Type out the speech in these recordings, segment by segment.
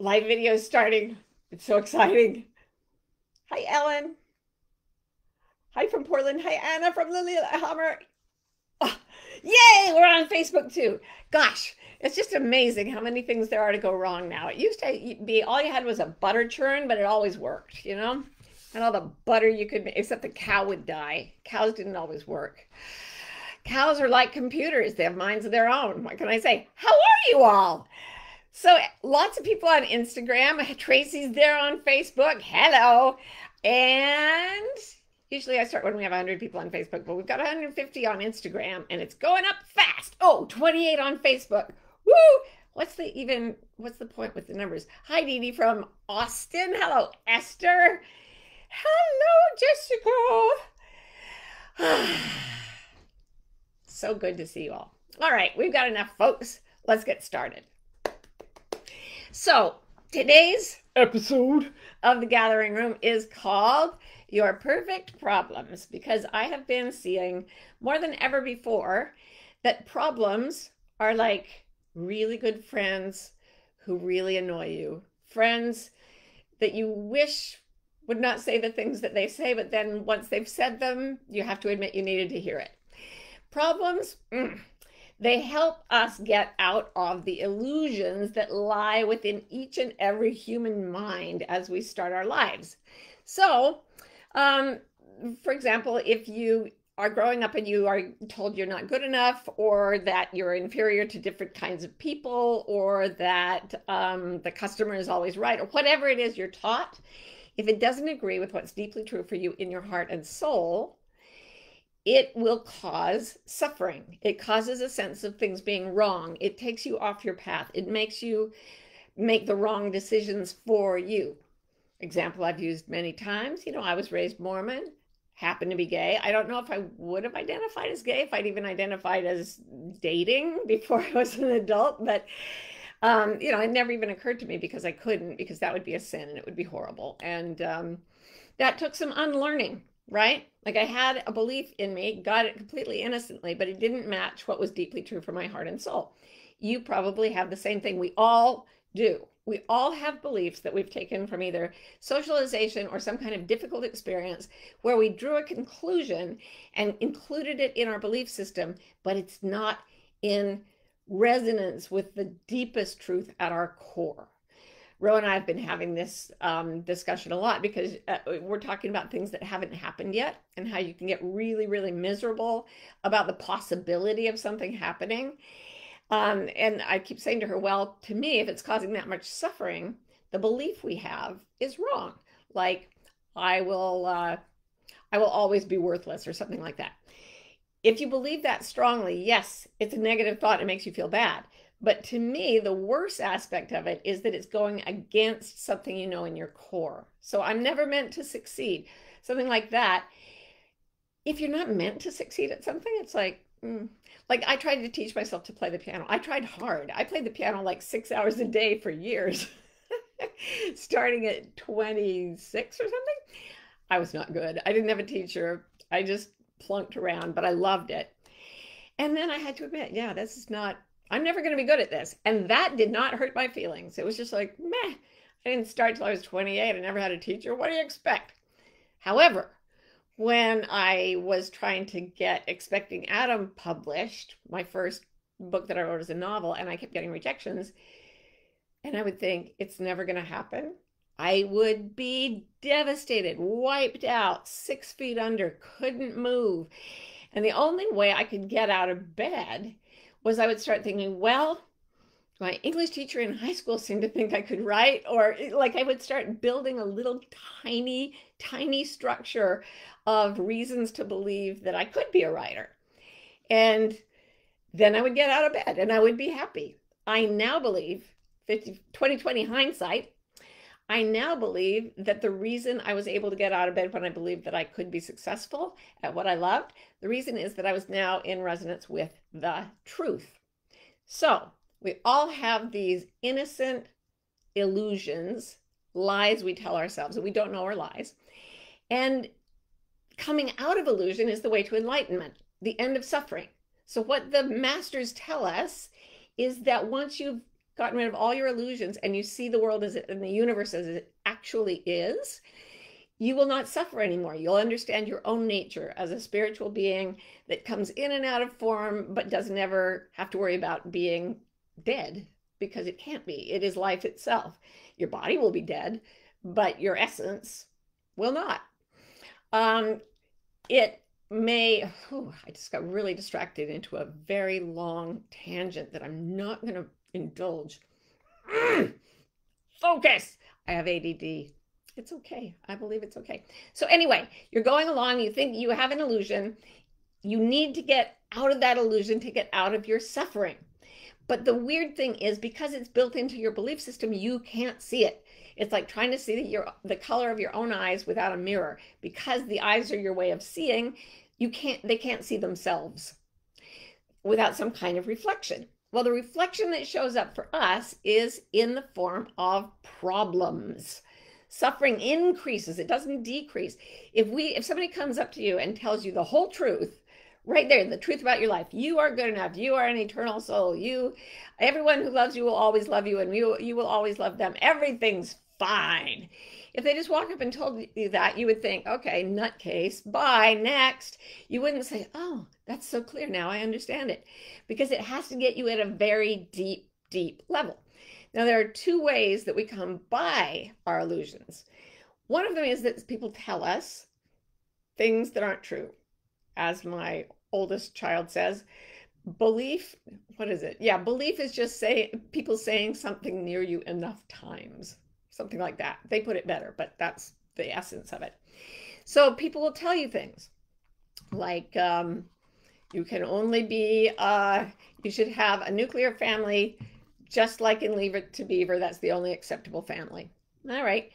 live video is starting. It's so exciting. Hi, Ellen. Hi from Portland. Hi, Anna from Lillehammer. Oh, ah, yay, we're on Facebook too. Gosh, it's just amazing how many things there are to go wrong now. It used to be all you had was a butter churn, but it always worked, you know? And all the butter you could make, except the cow would die. Cows didn't always work. Cows are like computers, they have minds of their own. What can I say? How are you all? So lots of people on Instagram. Tracy's there on Facebook. Hello. And usually I start when we have 100 people on Facebook, but we've got 150 on Instagram and it's going up fast. Oh, 28 on Facebook. Woo! What's the even what's the point with the numbers? Hi Dee Dee from Austin. Hello, Esther. Hello, Jessica. so good to see you all. All right, we've got enough folks. Let's get started. So, today's episode of the Gathering Room is called Your Perfect Problems because I have been seeing more than ever before that problems are like really good friends who really annoy you. Friends that you wish would not say the things that they say, but then once they've said them, you have to admit you needed to hear it. Problems, mm, they help us get out of the illusions that lie within each and every human mind as we start our lives. So, um, for example, if you are growing up and you are told you're not good enough, or that you're inferior to different kinds of people, or that um, the customer is always right, or whatever it is you're taught, if it doesn't agree with what's deeply true for you in your heart and soul, it will cause suffering. It causes a sense of things being wrong. It takes you off your path. It makes you make the wrong decisions for you. Example I've used many times. You know, I was raised Mormon, happened to be gay. I don't know if I would have identified as gay, if I'd even identified as dating before I was an adult, but um, you know, it never even occurred to me because I couldn't, because that would be a sin and it would be horrible. And um, that took some unlearning right? Like I had a belief in me, got it completely innocently, but it didn't match what was deeply true for my heart and soul. You probably have the same thing. We all do. We all have beliefs that we've taken from either socialization or some kind of difficult experience where we drew a conclusion and included it in our belief system, but it's not in resonance with the deepest truth at our core. Ro and I have been having this um, discussion a lot because uh, we're talking about things that haven't happened yet and how you can get really, really miserable about the possibility of something happening. Um, and I keep saying to her, well, to me, if it's causing that much suffering, the belief we have is wrong. Like, I will, uh, I will always be worthless or something like that. If you believe that strongly, yes, it's a negative thought. It makes you feel bad. But to me, the worst aspect of it is that it's going against something you know in your core. So I'm never meant to succeed. Something like that. If you're not meant to succeed at something, it's like, mm. like I tried to teach myself to play the piano. I tried hard. I played the piano like six hours a day for years, starting at 26 or something. I was not good. I didn't have a teacher. I just plunked around, but I loved it. And then I had to admit, yeah, this is not I'm never going to be good at this. And that did not hurt my feelings. It was just like, meh. I didn't start till I was 28. I never had a teacher. What do you expect? However, when I was trying to get Expecting Adam published, my first book that I wrote as a novel, and I kept getting rejections, and I would think, it's never going to happen. I would be devastated, wiped out, six feet under, couldn't move. And the only way I could get out of bed was I would start thinking, well, my English teacher in high school seemed to think I could write, or like I would start building a little tiny, tiny structure of reasons to believe that I could be a writer. And then I would get out of bed and I would be happy. I now believe, 50, 2020 hindsight, I now believe that the reason I was able to get out of bed when I believed that I could be successful at what I loved, the reason is that I was now in resonance with the truth. So we all have these innocent illusions, lies we tell ourselves that we don't know are lies. And coming out of illusion is the way to enlightenment, the end of suffering. So, what the masters tell us is that once you've gotten rid of all your illusions and you see the world as it and the universe as it actually is, you will not suffer anymore. You'll understand your own nature as a spiritual being that comes in and out of form, but doesn't ever have to worry about being dead because it can't be. It is life itself. Your body will be dead, but your essence will not. Um, it may, I just got really distracted into a very long tangent that I'm not going to indulge. Focus. I have ADD. It's okay. I believe it's okay. So, anyway, you're going along, you think you have an illusion. You need to get out of that illusion to get out of your suffering. But the weird thing is because it's built into your belief system, you can't see it. It's like trying to see the, your, the color of your own eyes without a mirror. Because the eyes are your way of seeing, you can't they can't see themselves without some kind of reflection. Well, the reflection that shows up for us is in the form of problems. Suffering increases, it doesn't decrease. If we if somebody comes up to you and tells you the whole truth, right there, the truth about your life, you are good enough, you are an eternal soul, you everyone who loves you will always love you and you you will always love them. Everything's fine. If they just walk up and told you that, you would think, okay, nutcase, bye, next. You wouldn't say, oh, that's so clear now, I understand it. Because it has to get you at a very deep, deep level. Now, there are two ways that we come by our illusions. One of them is that people tell us things that aren't true. As my oldest child says, belief, what is it? Yeah, belief is just say people saying something near you enough times, something like that. They put it better, but that's the essence of it. So people will tell you things like um, you can only be, uh, you should have a nuclear family just like in Leave It to Beaver, that's the only acceptable family. All right.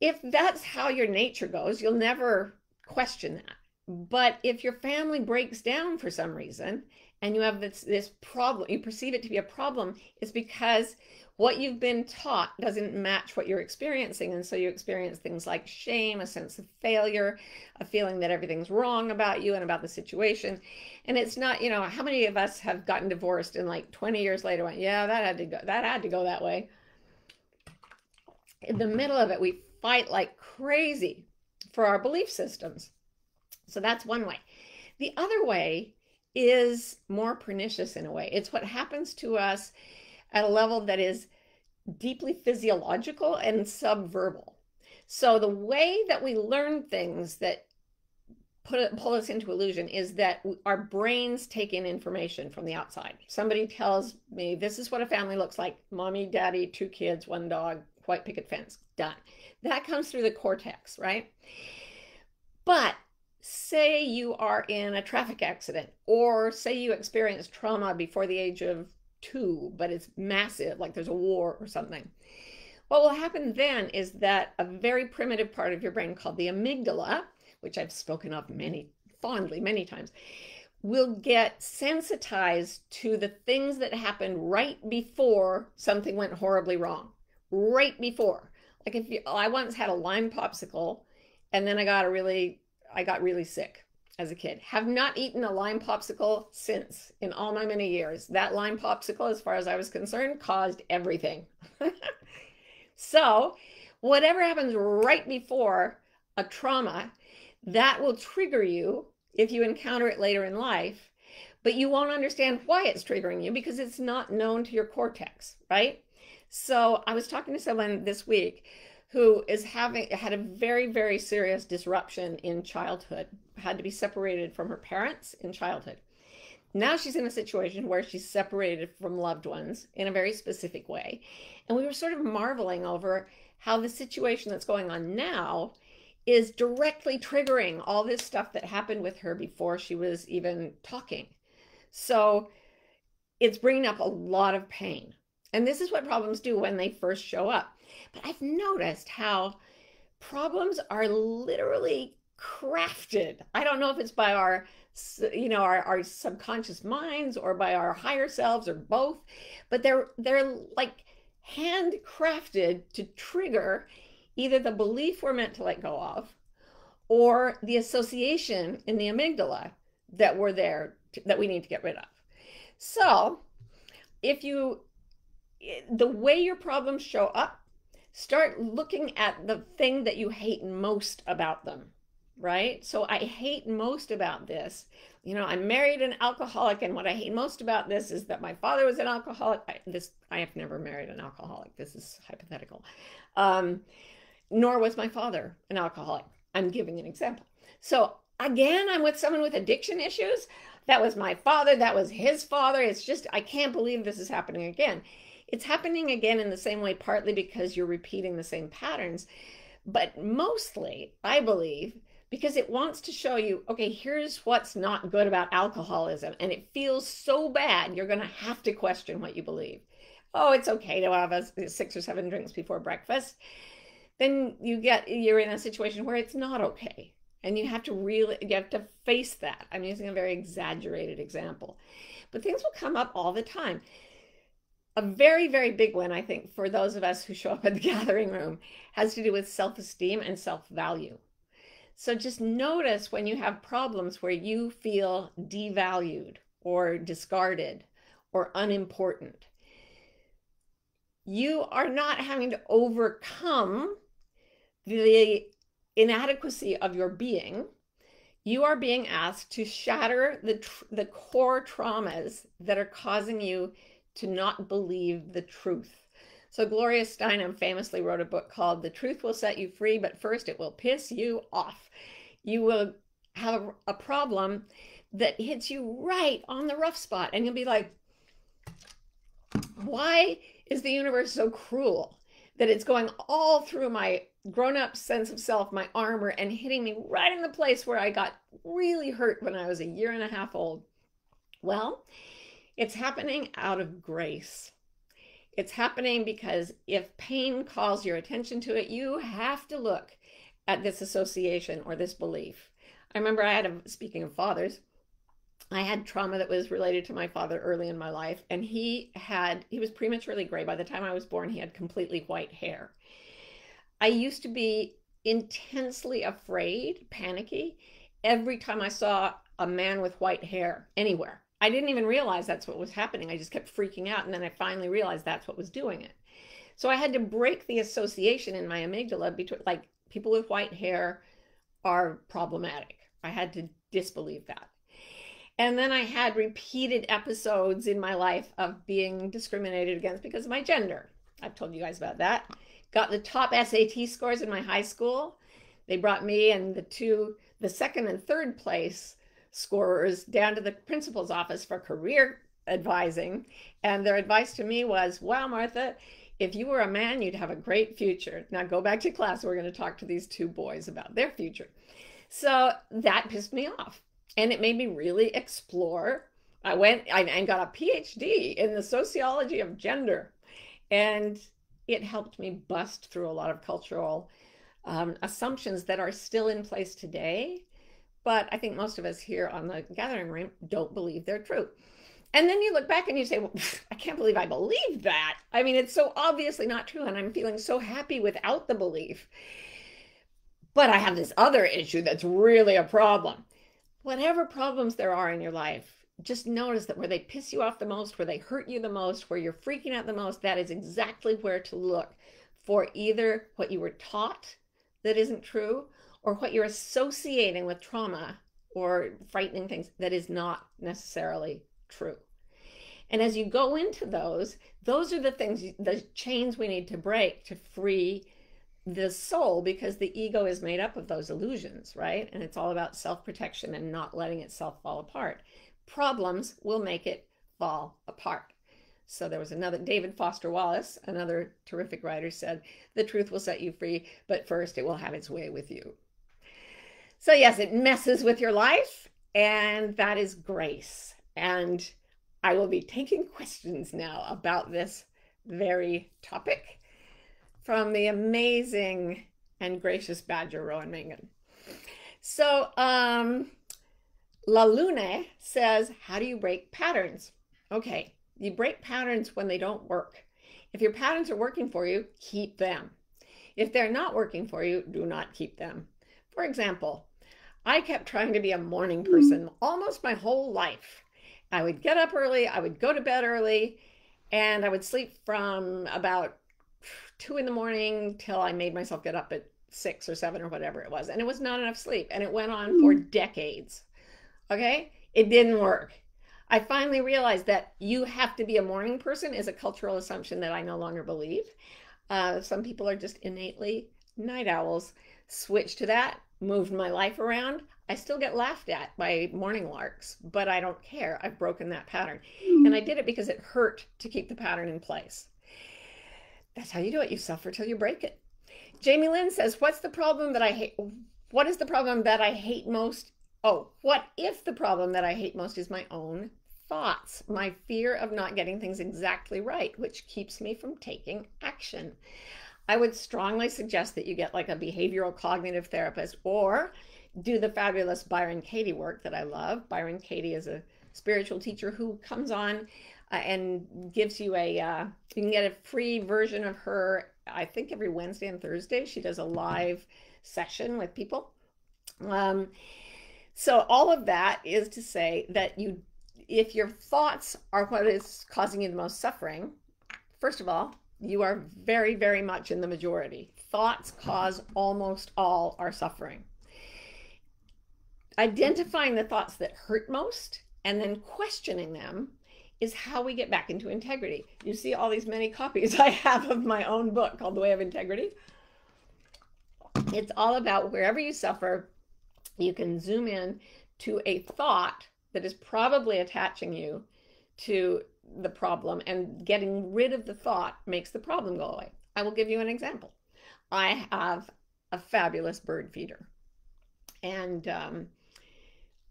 If that's how your nature goes, you'll never question that. But if your family breaks down for some reason and you have this, this problem, you perceive it to be a problem, it's because what you've been taught doesn't match what you're experiencing. And so you experience things like shame, a sense of failure, a feeling that everything's wrong about you and about the situation. And it's not, you know, how many of us have gotten divorced and like 20 years later went, yeah, that had to go, that had to go that way. In the middle of it, we fight like crazy for our belief systems. So that's one way. The other way is more pernicious in a way. It's what happens to us at a level that is deeply physiological and subverbal. So the way that we learn things that put pull us into illusion is that our brains take in information from the outside. Somebody tells me this is what a family looks like: mommy, daddy, two kids, one dog, white picket fence. Done. That comes through the cortex, right? But say you are in a traffic accident or say you experienced trauma before the age of two, but it's massive, like there's a war or something. What will happen then is that a very primitive part of your brain called the amygdala, which I've spoken of many fondly many times, will get sensitized to the things that happened right before something went horribly wrong. Right before. Like if you I once had a lime popsicle and then I got a really I got really sick as a kid. Have not eaten a lime popsicle since in all my many years. That lime popsicle, as far as I was concerned, caused everything. so, whatever happens right before a trauma, that will trigger you if you encounter it later in life, but you won't understand why it's triggering you because it's not known to your cortex, right? So, I was talking to someone this week who is having had a very very serious disruption in childhood had to be separated from her parents in childhood. Now she's in a situation where she's separated from loved ones in a very specific way. And we were sort of marveling over how the situation that's going on now is directly triggering all this stuff that happened with her before she was even talking. So it's bringing up a lot of pain. And this is what problems do when they first show up but I've noticed how problems are literally crafted. I don't know if it's by our you know our, our subconscious minds or by our higher selves or both but they're they're like handcrafted to trigger either the belief we're meant to let go of or the association in the amygdala that we're there to, that we need to get rid of so if you eh, the way your problems show up, start looking at the thing that you hate most about them, right? So I hate most about this. You know, I'm married an alcoholic, and what I hate most about this is that my father was an alcoholic. I, this I have never married an alcoholic. This is hypothetical. Um, nor was my father an alcoholic. I'm giving an example. So again, I'm with someone with addiction issues. That was my father. That was his father. It's just, I can't believe this is happening again. It's happening again in the same way, partly because you're repeating the same patterns, but mostly, I believe, because it wants to show you, okay, here's what's not good about alcoholism. And it feels so bad, you're going to have to question what you believe. Oh, it's okay to have a, six or seven drinks before breakfast. Then you get, you're in a situation where it's not okay and you have to really you have to face that i'm using a very exaggerated example but things will come up all the time a very very big one i think for those of us who show up at the gathering room has to do with self-esteem and self-value. So just notice when you have problems where you feel devalued or discarded or unimportant. You are not having to overcome the inadequacy of your being, you are being asked to shatter the, the core traumas that are causing you to not believe the truth. So, Gloria Steinem famously wrote a book called The Truth Will Set You Free, but first it will piss you off. You will have a problem that hits you right on the rough spot, and you'll be like, why is the universe so cruel that it's going all through my grown up sense of self, my armor, and hitting me right in the place where I got really hurt when I was a year and a half old. Well, it's happening out of grace. It's happening because if pain calls your attention to it, you have to look at this association or this belief. I remember I had a, speaking of fathers, I had trauma that was related to my father early in my life, and he had, he was prematurely gray. By the time I was born, he had completely white hair. I used to be intensely afraid, panicky, every time I saw a man with white hair anywhere. I didn't even realize that's what was happening. I just kept freaking out. And then I finally realized that's what was doing it. So I had to break the association in my amygdala between, like, people with white hair are problematic. I had to disbelieve that. And then I had repeated episodes in my life of being discriminated against because of my gender. I've told you guys about that got the top SAT scores in my high school. They brought me and the two, the second and third place scorers down to the principal's office for career advising. And their advice to me was, wow, Martha, if you were a man, you'd have a great future. Now go back to class. We're going to talk to these two boys about their future. So that pissed me off. And it made me really explore. I went and got a PhD in the sociology of gender. And it helped me bust through a lot of cultural um, assumptions that are still in place today. But I think most of us here on the gathering room don't believe they're true. And then you look back and you say, well, I can't believe I believe that. I mean, it's so obviously not true. And I'm feeling so happy without the belief. But I have this other issue that's really a problem. Whatever problems there are in your life, just notice that where they piss you off the most, where they hurt you the most, where you're freaking out the most, that is exactly where to look for either what you were taught that isn't true or what you're associating with trauma or frightening things that is not necessarily true. And as you go into those, those are the things, the chains we need to break to free the soul because the ego is made up of those illusions, right? And it's all about self protection and not letting itself fall apart problems will make it fall apart. So there was another, David Foster Wallace, another terrific writer, said, The truth will set you free, but first it will have its way with you. So, yes, it messes with your life, and that is grace. And I will be taking questions now about this very topic from the amazing and gracious Badger Rowan Mangan. So, um, La Lune says, How do you break patterns? Okay, you break patterns when they don't work. If your patterns are working for you, keep them. If they're not working for you, do not keep them. For example, I kept trying to be a morning person almost my whole life. I would get up early, I would go to bed early, And I would sleep from about two in the morning till I made myself get up at six or seven or whatever it was. And it was not enough sleep. And it went on for hmm. decades. Okay. It didn't work. I finally realized that you have to be a morning person is a cultural assumption that I no longer believe. Uh, some people are just innately night owls. Switch to that, moved my life around. I still get laughed at by morning larks, but I don't care. I've broken that pattern. Mm-hmm. And I did it because it hurt to keep the pattern in place. That's how you do it. You suffer till you break it. Jamie Lynn says, What's the problem that I hate? What is the problem that I hate most? Oh, what if the problem that I hate most is my own thoughts, my fear of not getting things exactly right, which keeps me from taking action? I would strongly suggest that you get like a behavioral cognitive therapist or do the fabulous Byron Katie work that I love. Byron Katie is a spiritual teacher who comes on uh, and gives you a, uh, you can get a free version of her, I think every Wednesday and Thursday. She does a live session with people. Um, so, all of that is to say that you, if your thoughts are what is causing you the most suffering, first of all, you are very, very much in the majority. Thoughts cause almost all our suffering. Identifying the thoughts that hurt most and then questioning them is how we get back into integrity. You see all these many copies I have of my own book called The Way of Integrity. It's all about wherever you suffer, you can zoom in to a thought that is probably attaching you to the problem and getting rid of the thought makes the problem go away. I will give you an example. I have a fabulous bird feeder. And um,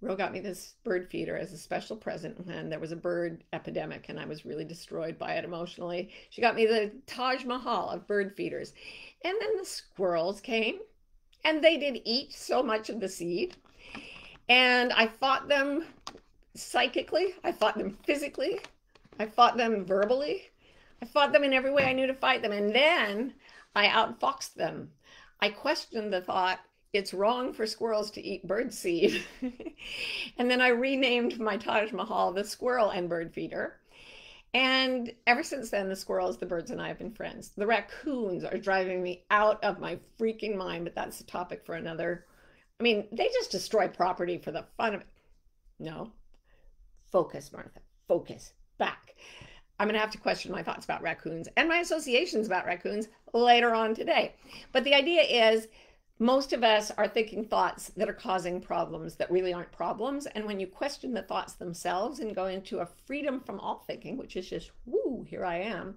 Ro got me this bird feeder as a special present when there was a bird epidemic and I was really destroyed by it emotionally. She got me the Taj Mahal of bird feeders. And then the squirrels came and they did eat so much of the seed. And I fought them psychically, I fought them physically, I fought them verbally. I fought them in every way I knew to fight them. And then I outfoxed them. I questioned the thought, it's wrong for squirrels to eat bird seed. and then I renamed my Taj Mahal the squirrel and bird feeder. And ever since then, the squirrels, the birds, and I have been friends. The raccoons are driving me out of my freaking mind, but that's a topic for another. I mean, they just destroy property for the fun of it. No. Focus, Martha. Focus back. I'm going to have to question my thoughts about raccoons and my associations about raccoons later on today. But the idea is most of us are thinking thoughts that are causing problems that really aren't problems. And when you question the thoughts themselves and go into a freedom from all thinking, which is just, woo, here I am,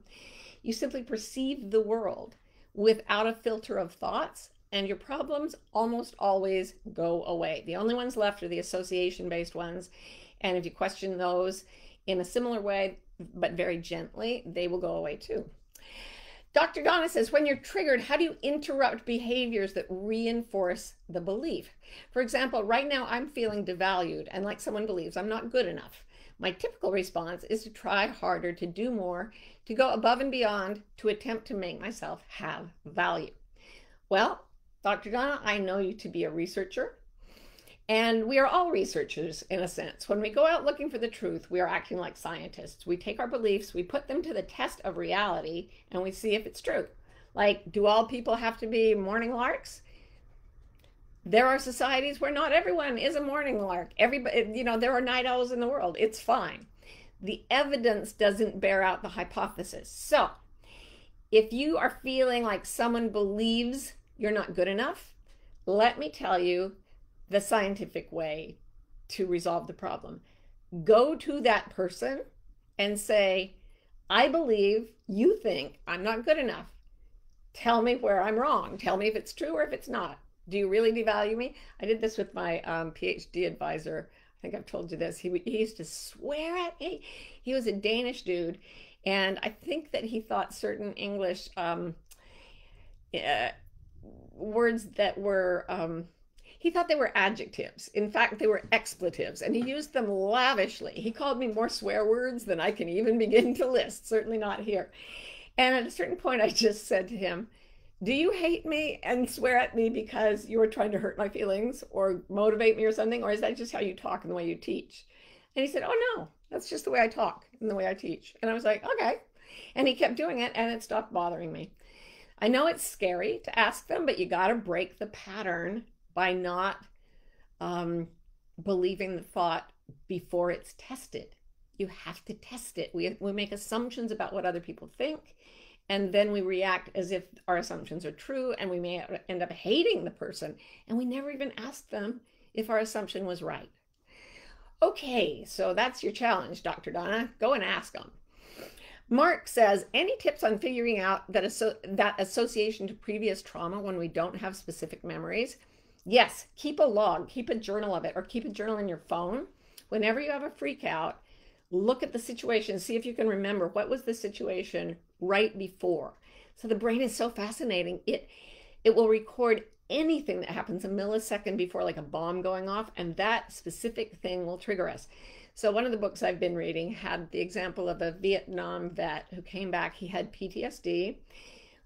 you simply perceive the world without a filter of thoughts and your problems almost always go away. The only ones left are the association based ones. And if you question those, in a similar way, but very gently, they will go away too. Dr. Donna says, when you're triggered, how do you interrupt behaviors that reinforce the belief? For example, right now I'm feeling devalued and like someone believes I'm not good enough. My typical response is to try harder, to do more, to go above and beyond, to attempt to make myself have value. Well, Dr. Donna, I know you to be a researcher. And we are all researchers in a sense. When we go out looking for the truth, we are acting like scientists. We take our beliefs, we put them to the test of reality, and we see if it's true. Like, do all people have to be morning larks? There are societies where not everyone is a morning lark. Everybody, you know, there are night owls in the world. It's fine. The evidence doesn't bear out the hypothesis. So, if you are feeling like someone believes you're not good enough, let me tell you the scientific way to resolve the problem. Go to that person and say, I believe you think I'm not good enough. Tell me where I'm wrong. Tell me if it's true or if it's not. Do you really devalue me? I did this with my um, PhD advisor. I think I've told you this. He, he used to swear at me. He was a Danish dude. And I think that he thought certain English um, uh, words that were um, he thought they were adjectives. In fact, they were expletives, and he used them lavishly. He called me more swear words than I can even begin to list, certainly not here. And at a certain point, I just said to him, Do you hate me and swear at me because you are trying to hurt my feelings or motivate me or something? Or is that just how you talk and the way you teach? And he said, Oh, no, that's just the way I talk and the way I teach. And I was like, Okay. And he kept doing it and it stopped bothering me. I know it's scary to ask them, but you got to break the pattern by not um, believing the thought before it's tested. You have to test it. We, we make assumptions about what other people think, and then we react as if our assumptions are true, and we may end up hating the person, and we never even ask them if our assumption was right. Okay, so that's your challenge, Dr. Donna. Go and ask them. Mark says, any tips on figuring out that, asso- that association to previous trauma when we don't have specific memories? Yes, keep a log, keep a journal of it, or keep a journal in your phone. Whenever you have a freak out, look at the situation, see if you can remember what was the situation right before. So the brain is so fascinating. It it will record anything that happens a millisecond before like a bomb going off and that specific thing will trigger us. So one of the books I've been reading had the example of a Vietnam vet who came back. He had PTSD,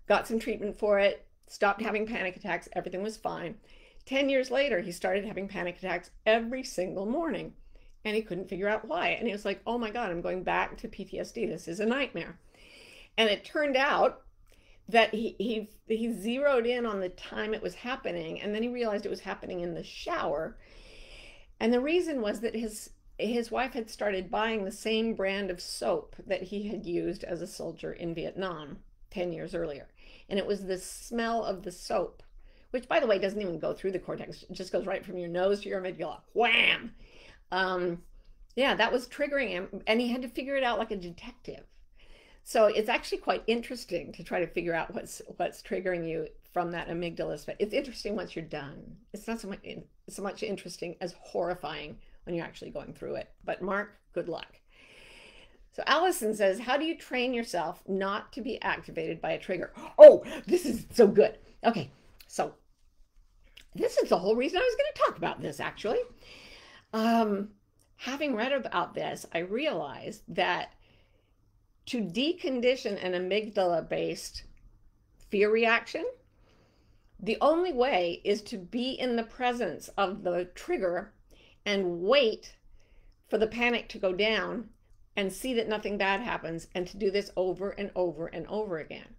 got some treatment for it, stopped having panic attacks, everything was fine. 10 years later, he started having panic attacks every single morning and he couldn't figure out why. And he was like, oh my God, I'm going back to PTSD. This is a nightmare. And it turned out that he, he, he zeroed in on the time it was happening and then he realized it was happening in the shower. And the reason was that his his wife had started buying the same brand of soap that he had used as a soldier in Vietnam 10 years earlier. And it was the smell of the soap, which, by the way, doesn't even go through the cortex, it just goes right from your nose to your amygdala. Wham! Um, yeah, that was triggering him. And he had to figure it out like a detective. So it's actually quite interesting to try to figure out what's what's triggering you from that amygdala. But it's interesting once you're done. It's not so much so much interesting as horrifying when you're actually going through it. But Mark, good luck. So Allison says, How do you train yourself not to be activated by a trigger? Oh, this is so good. Okay, so this is the whole reason I was going to talk about this actually. Um, having read about this, I realized that to decondition an amygdala based fear reaction, the only way is to be in the presence of the trigger and wait for the panic to go down and see that nothing bad happens and to do this over and over and over again.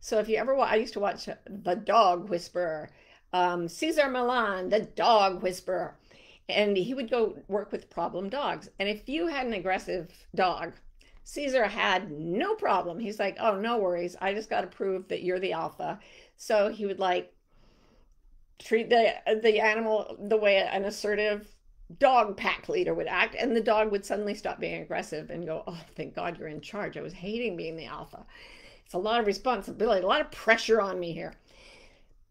So if you ever watch, I used to watch The Dog Whisperer, um, Cesar Millan, The Dog Whisperer, and he would go work with problem dogs. And if you had an aggressive dog, Cesar had no problem. He's like, oh, no worries. I just got to prove that you're the alpha. So he would like treat the the animal the way an assertive dog pack leader would act and the dog would suddenly stop being aggressive and go oh thank god you're in charge i was hating being the alpha it's a lot of responsibility a lot of pressure on me here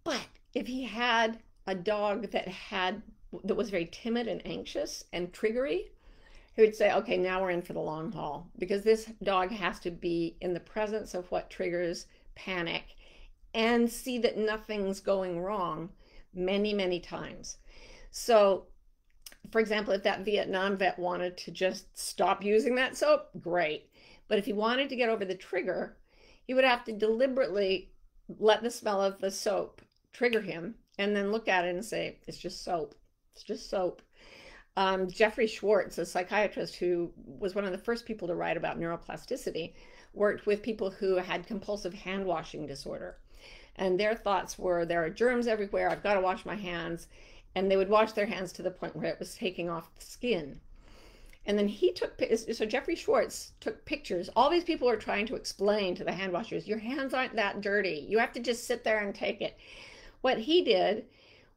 but if he had a dog that had that was very timid and anxious and triggery he would say okay now we're in for the long haul because this dog has to be in the presence of what triggers panic and see that nothing's going wrong many many times so for example, if that Vietnam vet wanted to just stop using that soap, great. But if he wanted to get over the trigger, he would have to deliberately let the smell of the soap trigger him and then look at it and say, it's just soap. It's just soap. Um, Jeffrey Schwartz, a psychiatrist who was one of the first people to write about neuroplasticity, worked with people who had compulsive hand washing disorder. And their thoughts were there are germs everywhere. I've got to wash my hands and they would wash their hands to the point where it was taking off the skin. And then he took, so Jeffrey Schwartz took pictures. All these people were trying to explain to the hand washers, your hands aren't that dirty. You have to just sit there and take it. What he did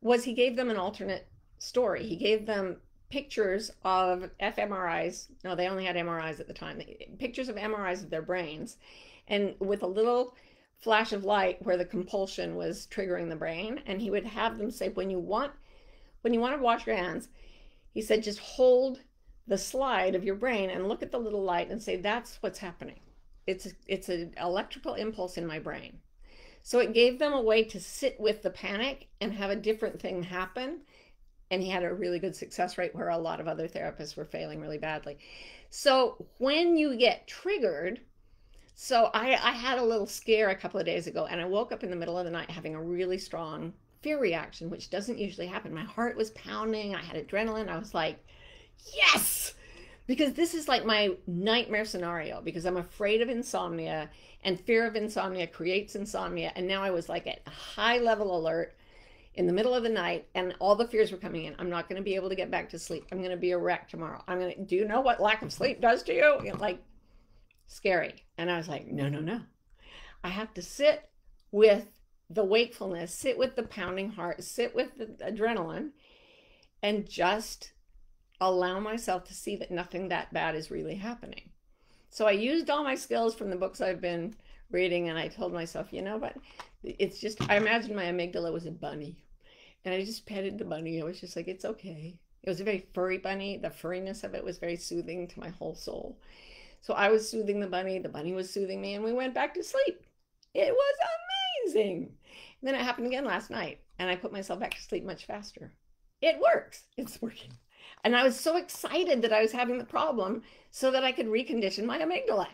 was he gave them an alternate story. He gave them pictures of fMRIs. No, they only had MRIs at the time. Pictures of MRIs of their brains. And with a little flash of light where the compulsion was triggering the brain. And he would have them say, when you want when you want to wash your hands, he said just hold the slide of your brain and look at the little light and say that's what's happening. It's it's an electrical impulse in my brain. So it gave them a way to sit with the panic and have a different thing happen. And he had a really good success rate where a lot of other therapists were failing really badly. So when you get triggered, so I, I had a little scare a couple of days ago and I woke up in the middle of the night having a really strong fear reaction, which doesn't usually happen. My heart was pounding. I had adrenaline. I was like, yes, because this is like my nightmare scenario because I'm afraid of insomnia and fear of insomnia creates insomnia. And now I was like at a high level alert in the middle of the night and all the fears were coming in. I'm not going to be able to get back to sleep. I'm going to be a wreck tomorrow. I'm going to, do you know what lack of sleep does to you like scary. And I was like, no, no, no. I have to sit with the wakefulness, sit with the pounding heart, sit with the adrenaline, and just allow myself to see that nothing that bad is really happening. So I used all my skills from the books I've been reading, and I told myself, you know what? It's just, I imagined my amygdala was a bunny. And I just petted the bunny. I was just like, it's okay. It was a very furry bunny. The furriness of it was very soothing to my whole soul. So I was soothing the bunny, the bunny was soothing me, and we went back to sleep. It was amazing. And then it happened again last night, and I put myself back to sleep much faster. It works. It's working. And I was so excited that I was having the problem so that I could recondition my amygdala.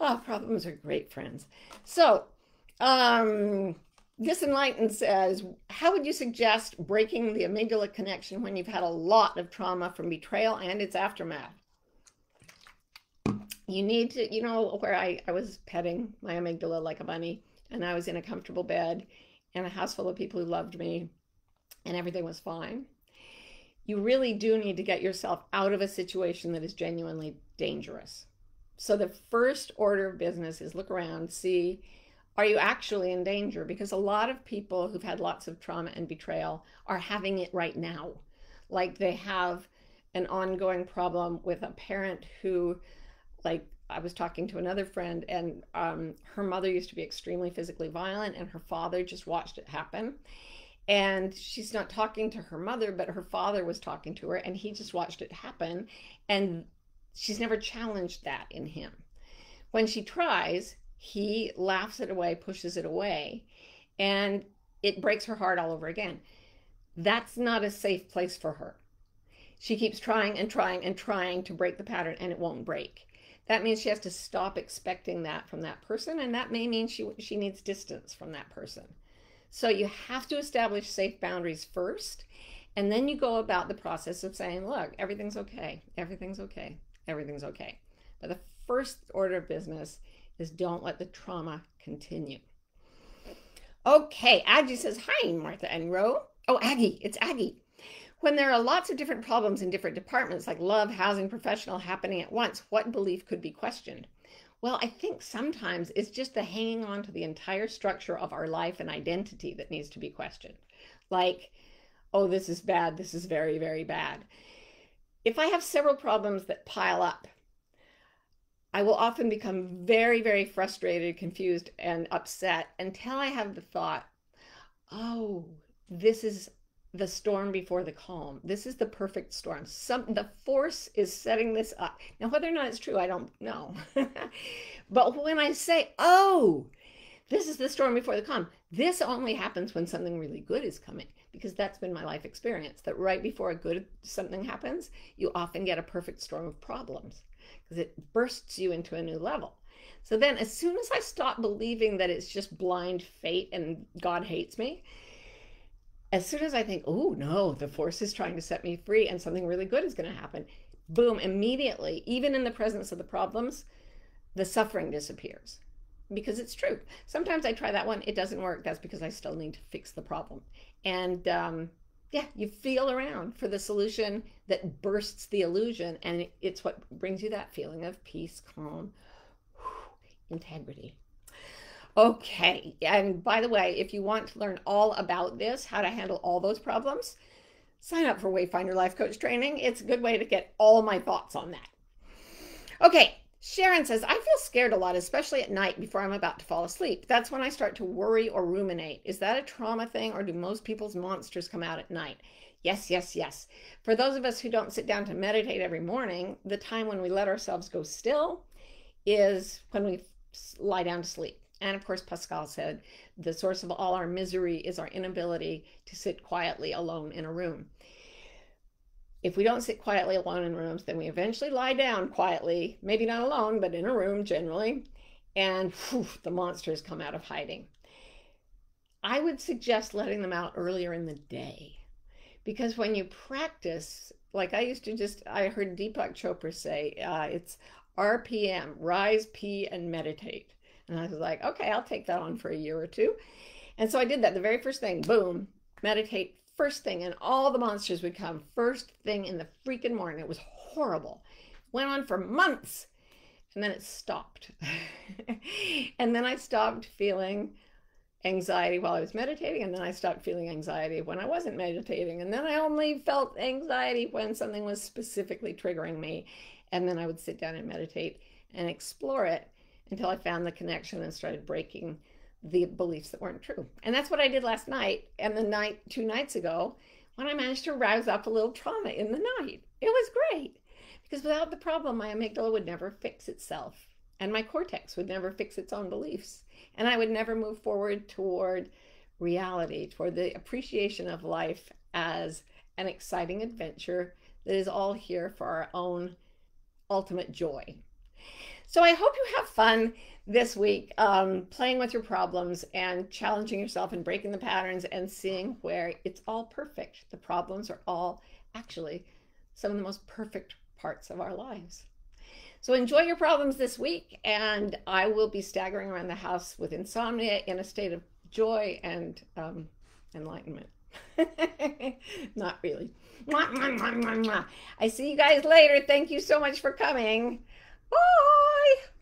oh, problems are great friends. So, um, this enlightened says, how would you suggest breaking the amygdala connection when you've had a lot of trauma from betrayal and its aftermath? You need to, you know, where I, I was petting my amygdala like a bunny and I was in a comfortable bed in a house full of people who loved me and everything was fine. You really do need to get yourself out of a situation that is genuinely dangerous. So the first order of business is look around, see are you actually in danger? Because a lot of people who've had lots of trauma and betrayal are having it right now. Like they have an ongoing problem with a parent who, like, I was talking to another friend, and um, her mother used to be extremely physically violent, and her father just watched it happen. And she's not talking to her mother, but her father was talking to her, and he just watched it happen. And she's never challenged that in him. When she tries, he laughs it away, pushes it away, and it breaks her heart all over again. That's not a safe place for her. She keeps trying and trying and trying to break the pattern, and it won't break. That means she has to stop expecting that from that person, and that may mean she she needs distance from that person. So you have to establish safe boundaries first, and then you go about the process of saying, "Look, everything's okay. Everything's okay. Everything's okay." But the first order of business is don't let the trauma continue. Okay, Aggie says, Hi, Martha and Ro. Oh, Aggie, it's Aggie. When there are lots of different problems in different departments, like love, housing, professional, happening at once, what belief could be questioned? Well, I think sometimes it's just the hanging on to the entire structure of our life and identity that needs to be questioned. Like, oh, this is bad, this is very, very bad. If I have several problems that pile up, I will often become very, very frustrated, confused, and upset until I have the thought, oh, this is the storm before the calm. This is the perfect storm. Some the force is setting this up. Now, whether or not it's true, I don't know. but when I say, oh, this is the storm before the calm, this only happens when something really good is coming because that's been my life experience that right before a good something happens, you often get a perfect storm of problems because it bursts you into a new level. So then, as soon as I stop believing that it's just blind fate and God hates me, as soon as I think, oh no, the force is trying to set me free and something really good is going to happen, boom, immediately, even in the presence of the problems, the suffering disappears. Because it's true. Sometimes I try that one, it doesn't work. That's because I still need to fix the problem. And um, yeah, you feel around for the solution that bursts the illusion, and it's what brings you that feeling of peace, calm, integrity. Okay, and by the way, if you want to learn all about this, how to handle all those problems, sign up for Wayfinder Life Coach Training. It's a good way to get all my thoughts on that. Okay, Sharon says, I feel scared a lot, especially at night before I'm about to fall asleep. That's when I start to worry or ruminate. Is that a trauma thing, or do most people's monsters come out at night? Yes, yes, yes. For those of us who don't sit down to meditate every morning, the time when we let ourselves go still is when we lie down to sleep. And of course, Pascal said the source of all our misery is our inability to sit quietly alone in a room if we don't sit quietly alone in rooms, then we eventually lie down quietly, maybe not alone, but in a room generally, and whew, the monsters come out of hiding. I would suggest letting them out earlier in the day Because when you practice, like I used to just, I heard Deepak Chopra say, uh, it's RPM, rise, pee, and meditate. And I was like, okay, I'll take that on for a year or two. And so I did that. The very first thing, boom, meditate first thing. And all the monsters would come first thing in the freaking morning. It was horrible. Went on for months and then it stopped. and then I stopped feeling anxiety while I was meditating, and then I stopped feeling anxiety when I wasn't meditating. And then I only felt anxiety when something was specifically triggering me. And then I would sit down and meditate and explore it until I found the connection and started breaking the beliefs that weren't true. And that's what I did last night and the night two nights ago when I managed to rouse up a little trauma in the night. It was great because without the problem, my amygdala would never fix itself and my cortex would never fix its own beliefs. And I would never move forward toward reality, toward the appreciation of life as an exciting adventure that is all here for our own ultimate joy. So I hope you have fun this week um, playing with your problems and challenging yourself and breaking the patterns and seeing where it's all perfect. The problems are all actually some of the most perfect parts of our lives. So enjoy your problems this week, and I will be staggering around the house with insomnia in a state of joy and um, enlightenment. Not really. I see you guys later. Thank you so much for coming. Bye.